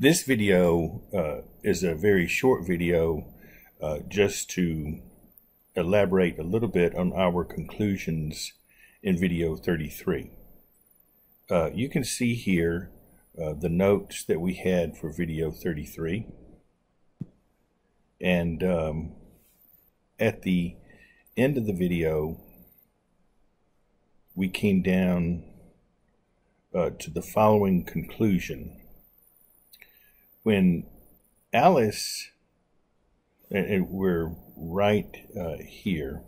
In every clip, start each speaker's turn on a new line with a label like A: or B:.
A: This video uh, is a very short video uh, just to elaborate a little bit on our conclusions in video 33. Uh, you can see here uh, the notes that we had for video 33. And um, at the end of the video, we came down uh, to the following conclusion. When Alice, and, we're right uh, here,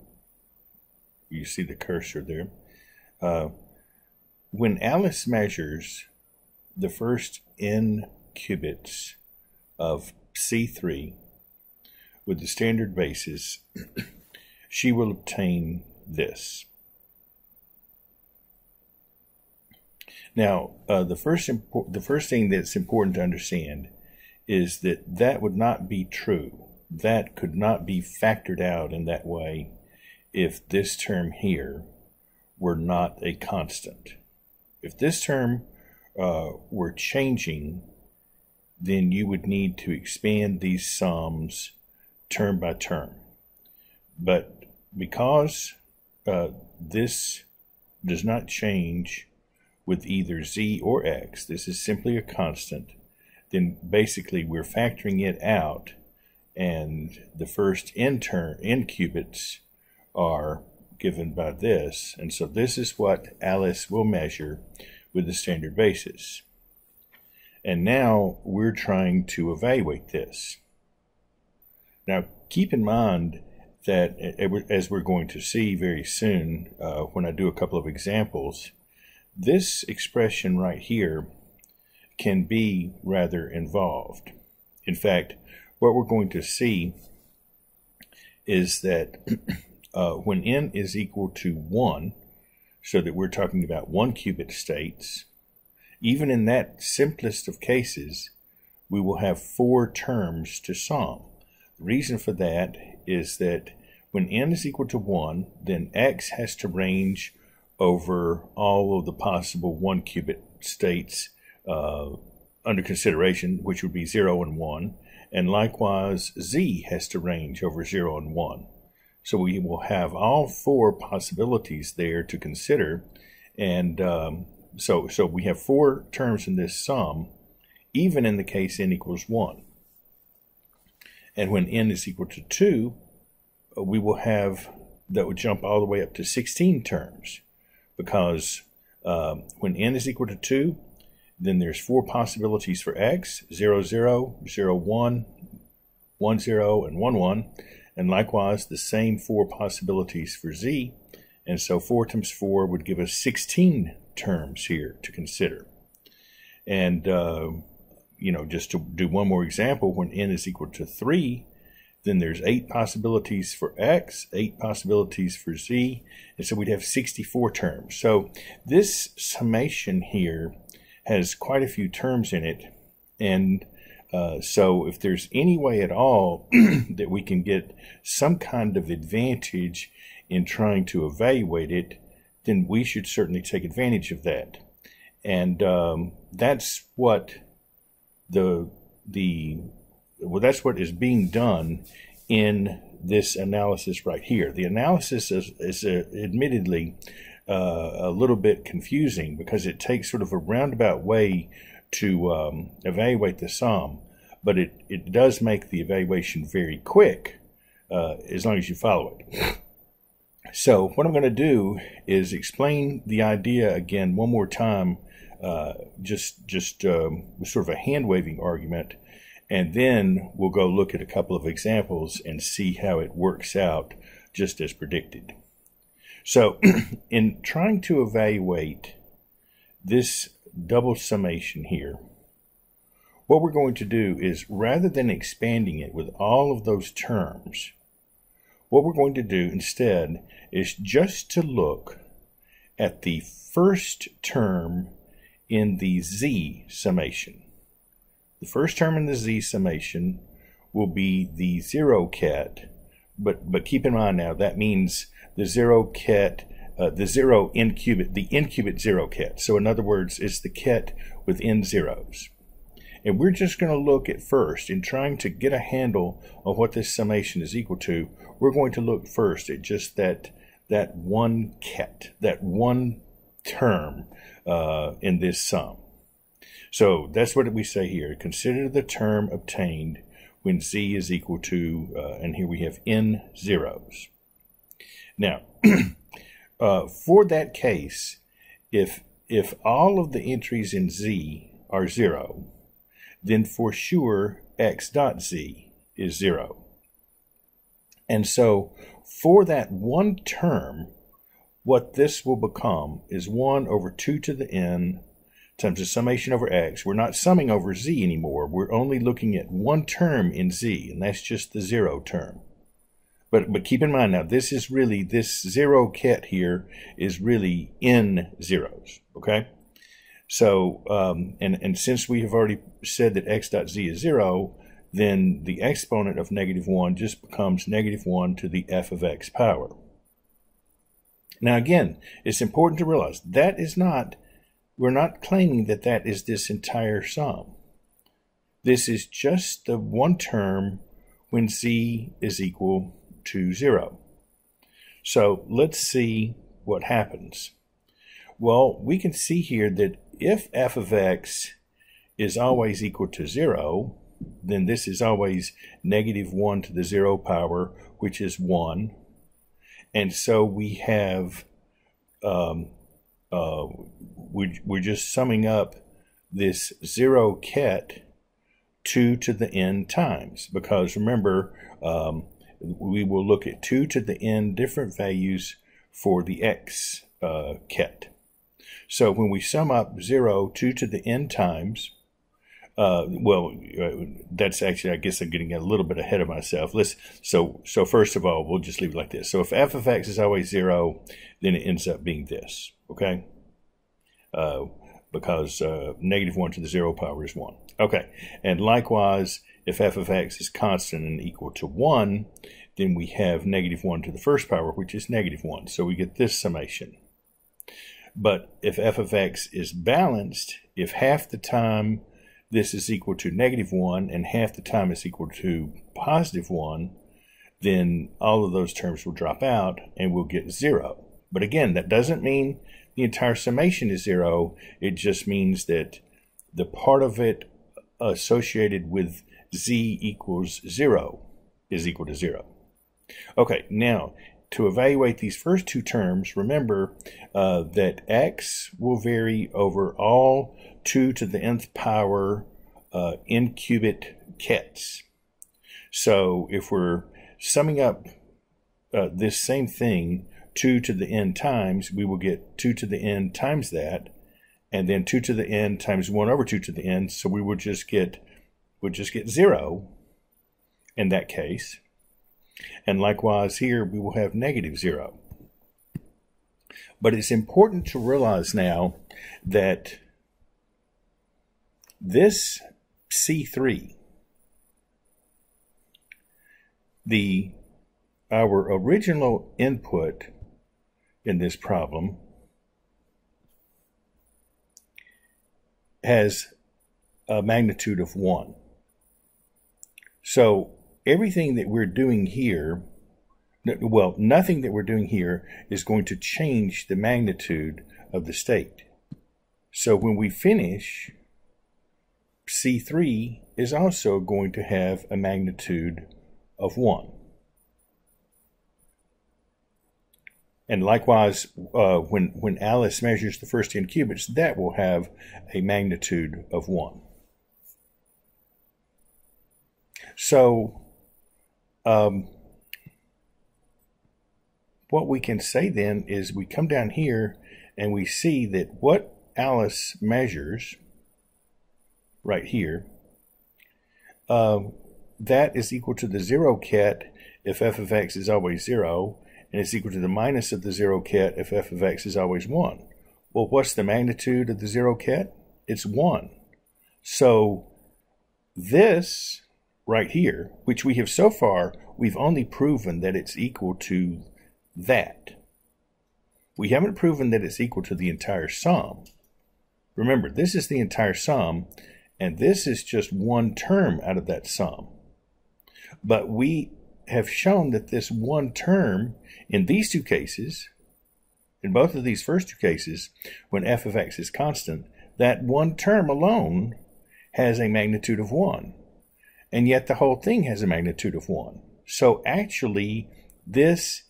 A: you see the cursor there. Uh, when Alice measures the first n qubits of C3 with the standard basis, she will obtain this. Now, uh, the first the first thing that's important to understand is that that would not be true. That could not be factored out in that way if this term here were not a constant. If this term uh, were changing, then you would need to expand these sums term by term. But because uh, this does not change with either z or x, this is simply a constant, then basically we're factoring it out and the first n qubits are given by this. And so this is what Alice will measure with the standard basis. And now we're trying to evaluate this. Now keep in mind that as we're going to see very soon uh, when I do a couple of examples this expression right here can be rather involved. In fact, what we're going to see is that uh, when n is equal to 1, so that we're talking about one qubit states, even in that simplest of cases, we will have four terms to sum. The reason for that is that when n is equal to 1, then x has to range over all of the possible one qubit states uh, under consideration, which would be 0 and 1. And likewise, z has to range over 0 and 1. So we will have all four possibilities there to consider. And um, so, so we have four terms in this sum, even in the case n equals 1. And when n is equal to 2, uh, we will have that would jump all the way up to 16 terms because um, when n is equal to 2, then there's four possibilities for x, 0, 0, 0, 1, 1, 0, and 1, 1. And likewise, the same four possibilities for z. And so 4 times 4 would give us 16 terms here to consider. And, uh, you know, just to do one more example, when n is equal to 3, then there's eight possibilities for X, eight possibilities for Z, and so we'd have 64 terms. So this summation here has quite a few terms in it, and uh, so if there's any way at all that we can get some kind of advantage in trying to evaluate it, then we should certainly take advantage of that. And um, that's what the the well, that's what is being done in this analysis right here. The analysis is, is uh, admittedly uh, a little bit confusing because it takes sort of a roundabout way to um, evaluate the sum, but it, it does make the evaluation very quick uh, as long as you follow it. So what I'm going to do is explain the idea again one more time, uh, just just um, sort of a hand waving argument and then we'll go look at a couple of examples and see how it works out just as predicted. So, in trying to evaluate this double summation here, what we're going to do is rather than expanding it with all of those terms, what we're going to do instead is just to look at the first term in the z summation. The first term in the z summation will be the zero ket, but but keep in mind now that means the zero ket, uh, the zero n qubit, the n qubit zero ket. So in other words, it's the ket with n zeros. And we're just going to look at first, in trying to get a handle on what this summation is equal to, we're going to look first at just that, that one ket, that one term uh, in this sum. So that's what we say here. Consider the term obtained when z is equal to, uh, and here we have n zeros. Now, uh, for that case, if if all of the entries in z are zero, then for sure x dot z is zero. And so for that one term, what this will become is 1 over 2 to the n times the summation over x. We're not summing over z anymore. We're only looking at one term in z, and that's just the zero term. But, but keep in mind now, this is really, this zero ket here is really n zeros, okay? So, um, and, and since we have already said that x dot z is zero, then the exponent of negative 1 just becomes negative 1 to the f of x power. Now again, it's important to realize that is not, we're not claiming that that is this entire sum. This is just the one term when z is equal to 0. So let's see what happens. Well, we can see here that if f of x is always equal to 0, then this is always negative 1 to the 0 power, which is 1. And so we have, um, uh, we, we're just summing up this 0 ket 2 to the n times. Because remember, um, we will look at 2 to the n different values for the x uh, ket. So when we sum up 0, 2 to the n times, uh, well, uh, that's actually, I guess I'm getting a little bit ahead of myself. Let's so so first of all, we'll just leave it like this. So if f of x is always zero, then it ends up being this. Okay, uh, because uh, negative one to the zero power is one. Okay, and likewise, if f of x is constant and equal to one, then we have negative one to the first power, which is negative one. So we get this summation. But if f of x is balanced, if half the time this is equal to negative 1 and half the time is equal to positive 1, then all of those terms will drop out and we'll get 0. But again, that doesn't mean the entire summation is 0. It just means that the part of it associated with z equals 0 is equal to 0. Okay, now to evaluate these first two terms, remember uh, that x will vary over all 2 to the nth power uh, n qubit kets. So if we're summing up uh, this same thing 2 to the n times, we will get 2 to the n times that, and then 2 to the n times 1 over 2 to the n, so we would just get would just get 0 in that case. And likewise here, we will have negative 0. But it's important to realize now that this C3, the our original input in this problem has a magnitude of 1. So everything that we're doing here, well, nothing that we're doing here is going to change the magnitude of the state. So when we finish, C3 is also going to have a magnitude of 1. And likewise, uh, when, when Alice measures the first n qubits, that will have a magnitude of 1. So, um, what we can say then is we come down here and we see that what Alice measures right here, uh, that is equal to the zero ket if f of x is always zero, and it's equal to the minus of the zero ket if f of x is always one. Well, what's the magnitude of the zero ket? It's one. So this right here, which we have so far, we've only proven that it's equal to that. We haven't proven that it's equal to the entire sum. Remember, this is the entire sum, And this is just one term out of that sum. But we have shown that this one term in these two cases, in both of these first two cases, when f of x is constant, that one term alone has a magnitude of 1. And yet the whole thing has a magnitude of 1. So actually, this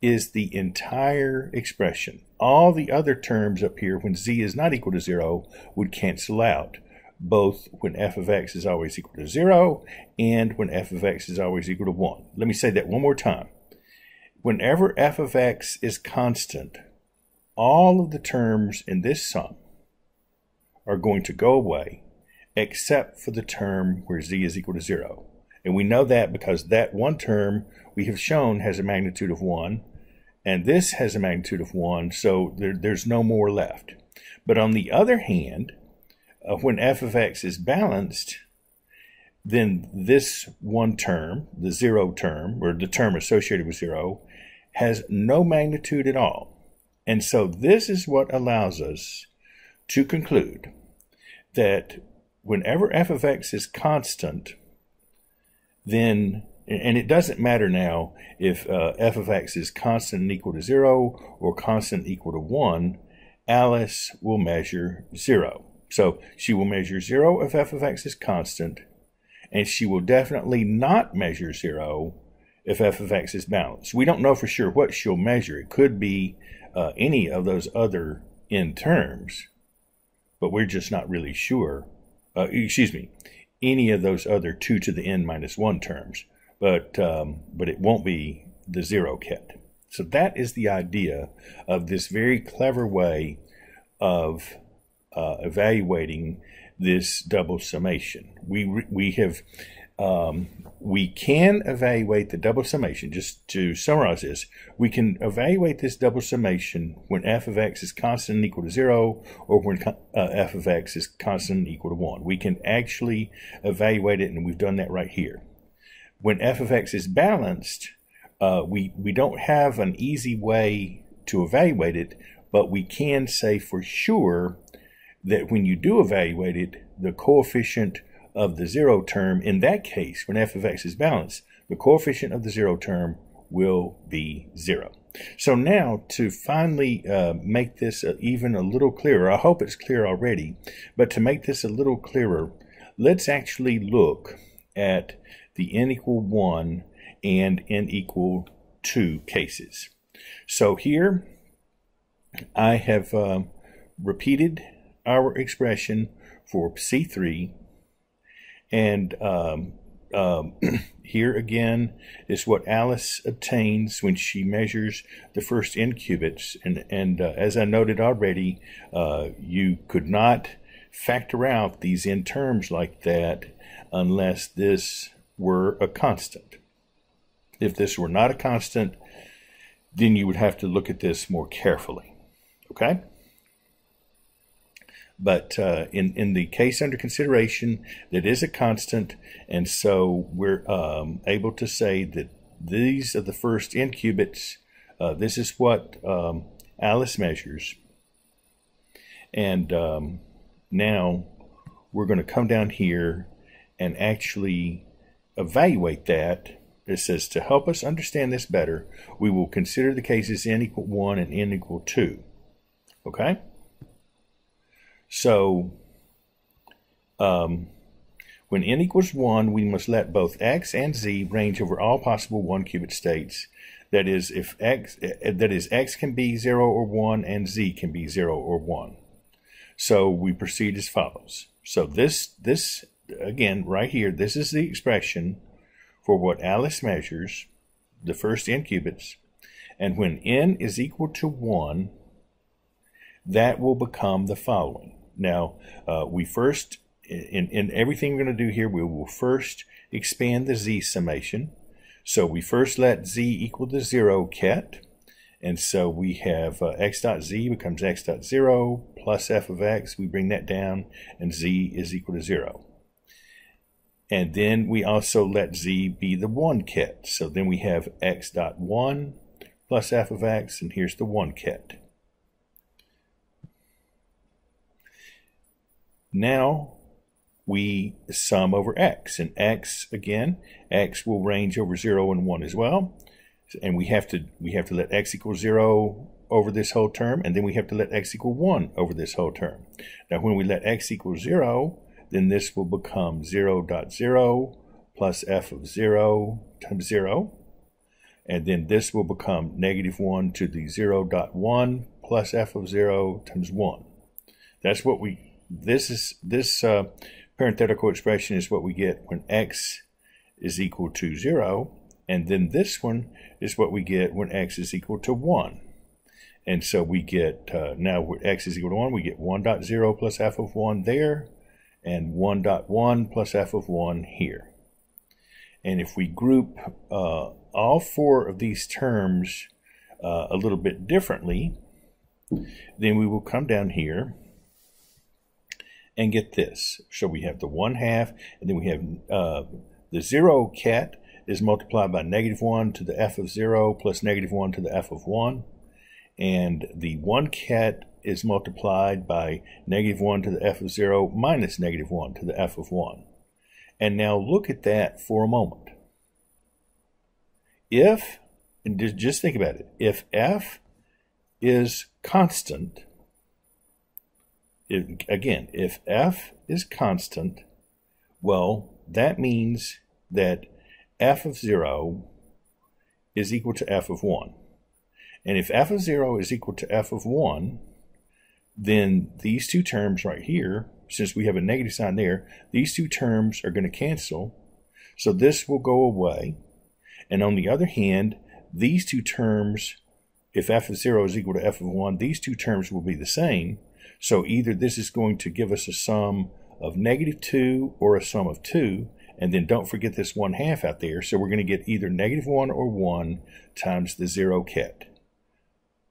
A: is the entire expression. All the other terms up here, when z is not equal to 0, would cancel out, both when f of x is always equal to 0 and when f of x is always equal to 1. Let me say that one more time. Whenever f of x is constant, all of the terms in this sum are going to go away except for the term where z is equal to 0. And we know that because that one term we have shown has a magnitude of 1, and this has a magnitude of 1, so there, there's no more left. But on the other hand, uh, when f of x is balanced, then this one term, the 0 term, or the term associated with 0, has no magnitude at all. And so this is what allows us to conclude that whenever f of x is constant, then, and it doesn't matter now if uh, f of x is constant and equal to 0 or constant equal to 1, Alice will measure 0. So she will measure 0 if f of x is constant, and she will definitely not measure 0 if f of x is balanced. We don't know for sure what she'll measure. It could be uh, any of those other n terms, but we're just not really sure. Uh, excuse me, any of those other 2 to the n minus 1 terms, but, um, but it won't be the zero ket. So that is the idea of this very clever way of uh, evaluating this double summation. We, we have um, we can evaluate the double summation. Just to summarize this, we can evaluate this double summation when f of x is constant and equal to 0 or when uh, f of x is constant and equal to 1. We can actually evaluate it, and we've done that right here. When f of x is balanced, uh, we, we don't have an easy way to evaluate it, but we can say for sure that when you do evaluate it, the coefficient of the zero term, in that case, when f of x is balanced, the coefficient of the zero term will be zero. So now to finally uh, make this uh, even a little clearer, I hope it's clear already, but to make this a little clearer, let's actually look at the n equal 1 and n equal 2 cases. So here I have uh, repeated our expression for C3 and um, um, here again is what Alice obtains when she measures the first n qubits. And, and uh, as I noted already, uh, you could not factor out these n terms like that unless this were a constant. If this were not a constant, then you would have to look at this more carefully. Okay? But uh, in in the case under consideration, that is a constant, and so we're um, able to say that these are the first n qubits. Uh, this is what um, Alice measures, and um, now we're going to come down here and actually evaluate that. It says to help us understand this better, we will consider the cases n equal 1 and n equal 2. Okay? So um, when n equals 1, we must let both x and z range over all possible 1 qubit states. That is, if x eh, that is x can be 0 or 1 and z can be 0 or 1. So we proceed as follows. So this this again right here, this is the expression for what Alice measures, the first n qubits. And when n is equal to 1, that will become the following. Now, uh, we first, in, in everything we're going to do here, we will first expand the z summation. So we first let z equal to 0 ket. And so we have uh, x dot z becomes x dot 0 plus f of x. We bring that down, and z is equal to 0. And then we also let z be the 1 ket. So then we have x dot 1 plus f of x, and here's the 1 ket. Now we sum over x. And x, again, x will range over 0 and 1 as well. And we have to we have to let x equal 0 over this whole term, and then we have to let x equal 1 over this whole term. Now, when we let x equal 0, then this will become 0 dot 0 plus f of 0 times 0. And then this will become negative 1 to the 0 dot 1 plus f of 0 times 1. That's what we, this is, this uh, parenthetical expression is what we get when x is equal to 0. And then this one is what we get when x is equal to 1. And so we get, uh, now when x is equal to 1, we get 1 dot 0 plus f of 1 there, and 1 dot 1 plus f of 1 here. And if we group uh, all four of these terms uh, a little bit differently, then we will come down here and get this. So we have the 1 half, and then we have uh, the 0 ket is multiplied by negative 1 to the f of 0 plus negative 1 to the f of 1. And the 1 ket is multiplied by negative 1 to the f of 0 minus negative 1 to the f of 1. And now look at that for a moment. If, and just think about it, if f is constant, again, if f is constant, well, that means that f of 0 is equal to f of 1. And if f of 0 is equal to f of 1, then these two terms right here, since we have a negative sign there, these two terms are going to cancel. So this will go away. And on the other hand, these two terms, if f of 0 is equal to f of 1, these two terms will be the same. So either this is going to give us a sum of negative 2 or a sum of 2. And then don't forget this 1 half out there. So we're going to get either negative 1 or 1 times the 0 ket.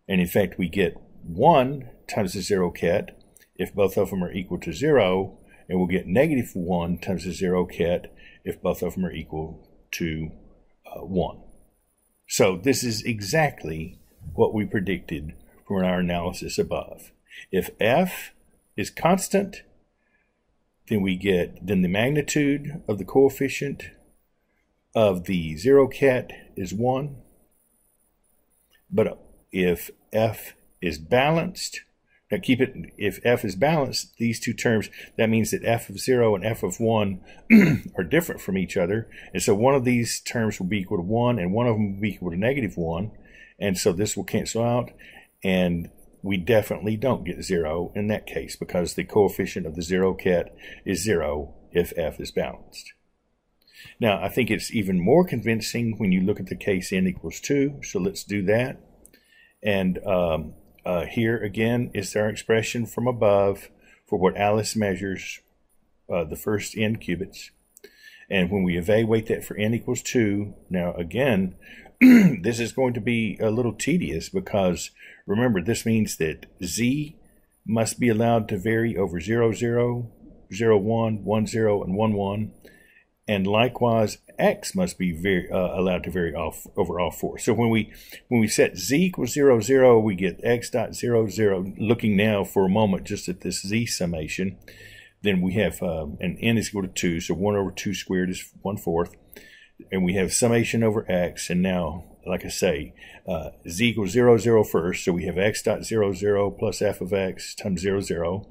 A: And in fact, we get 1 times the 0 ket if both of them are equal to 0, and we'll get negative 1 times the 0 ket if both of them are equal to uh, 1. So this is exactly what we predicted from our analysis above. If f is constant, then we get, then the magnitude of the coefficient of the 0 ket is 1. But if f is balanced, now keep it, if f is balanced, these two terms, that means that f of 0 and f of 1 are different from each other. And so one of these terms will be equal to 1 and one of them will be equal to negative 1. And so this will cancel out. And we definitely don't get 0 in that case because the coefficient of the 0 ket is 0 if f is balanced. Now, I think it's even more convincing when you look at the case n equals 2. So let's do that. And um, uh, here again is our expression from above for what Alice measures uh, the first n qubits. And when we evaluate that for n equals 2, now again, this is going to be a little tedious because remember, this means that z must be allowed to vary over 0, 0, 0, 1, 1, 0, and 1, 1 and likewise x must be very, uh, allowed to vary off over all four. So when we when we set z equals 0, 0, we get x dot 0, 0. Looking now for a moment just at this z summation, then we have um, an n is equal to 2, so 1 over 2 squared is 1 fourth. And we have summation over x, and now, like I say, uh, z equals 0, 0 first, so we have x dot 0, 0 plus f of x times 0, 0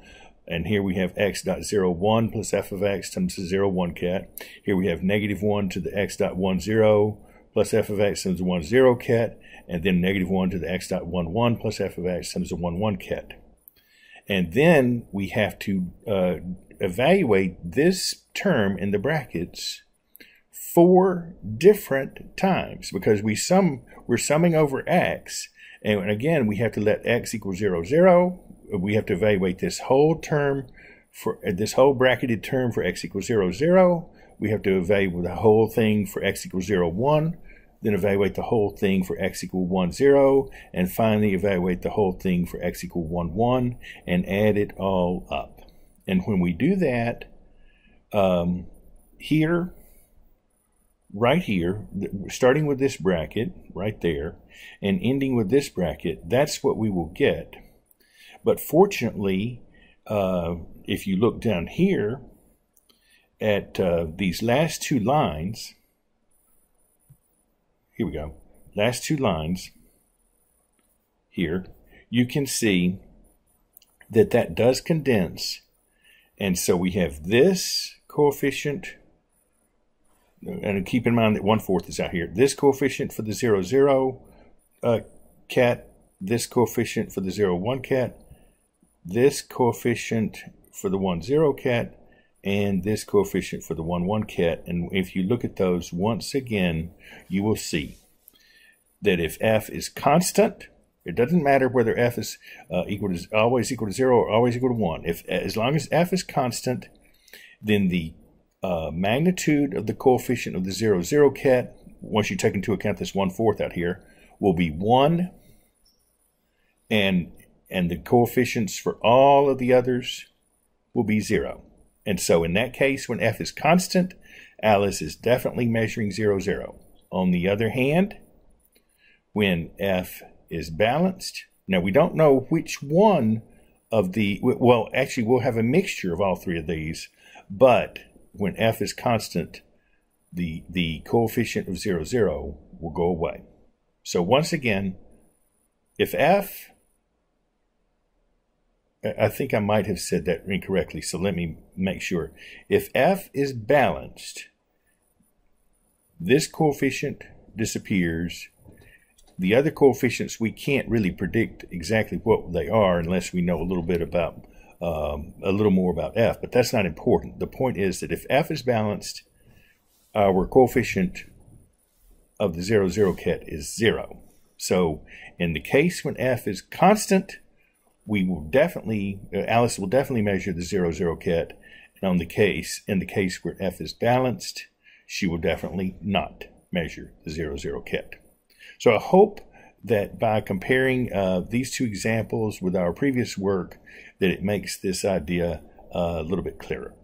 A: and here we have x dot 0, 1 plus f of x times the 0, 1 ket. Here we have negative 1 to the x dot 1, 0 plus f of x times the 1, 0 ket. And then negative 1 to the x dot 1, 1 plus f of x times 1, 1 ket. And then we have to uh, evaluate this term in the brackets four different times because we sum, we're summing over x. And again, we have to let x equal 0, 0 we have to evaluate this whole term for uh, this whole bracketed term for x equals 0, 0. We have to evaluate the whole thing for x equals 0, 1. Then evaluate the whole thing for x equal 1, 0. And finally evaluate the whole thing for x equal 1, 1. And add it all up. And when we do that, um, here, right here, starting with this bracket right there, and ending with this bracket, that's what we will get but fortunately, uh, if you look down here, at uh, these last two lines, here we go, last two lines here, you can see that that does condense. And so we have this coefficient, and keep in mind that one fourth is out here. This coefficient for the zero zero uh, ket, this coefficient for the zero one ket, this coefficient for the one zero ket, and this coefficient for the 1, 1 ket. And if you look at those once again, you will see that if f is constant, it doesn't matter whether f is uh, equal to always equal to 0 or always equal to 1. If As long as f is constant, then the uh, magnitude of the coefficient of the 0, 0 ket, once you take into account this 1 fourth out here, will be 1. And, and the coefficients for all of the others will be 0. And so in that case, when f is constant, Alice is definitely measuring 0, 0. On the other hand, when f is balanced, now we don't know which one of the, well, actually we'll have a mixture of all three of these, but when f is constant, the, the coefficient of 0, 0 will go away. So once again, if f I think I might have said that incorrectly, so let me make sure. If f is balanced, this coefficient disappears. The other coefficients, we can't really predict exactly what they are unless we know a little bit about, um, a little more about f, but that's not important. The point is that if f is balanced, our coefficient of the 0, 0 ket is 0. So in the case when f is constant, we will definitely, uh, Alice will definitely measure the zero zero ket. And on the case, in the case where F is balanced, she will definitely not measure the zero zero ket. So I hope that by comparing uh, these two examples with our previous work, that it makes this idea uh, a little bit clearer.